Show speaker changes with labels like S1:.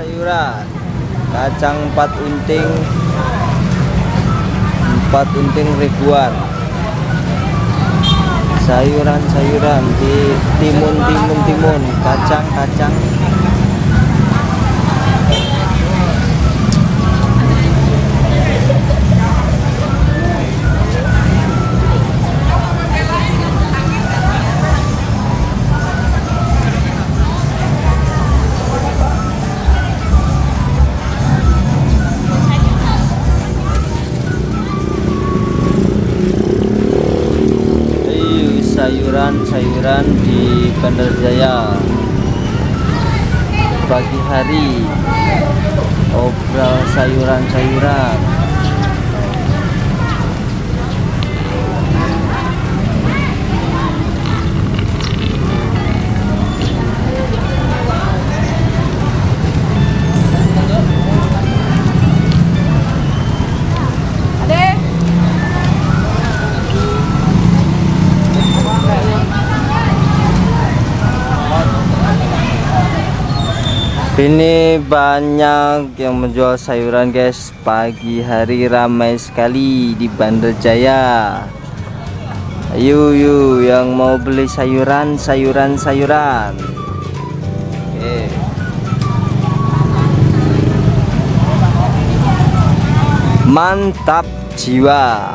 S1: sayuran kacang empat unting empat unting ribuan sayuran-sayuran di timun timun timun sayuran-sayuran di Bandar Jaya. Pagi hari obral sayuran-sayuran Ini banyak yang menjual sayuran guys. Pagi hari ramai sekali di Bandar Jaya. Ayo yuk yang mau beli sayuran sayuran sayuran. Mantap jiwa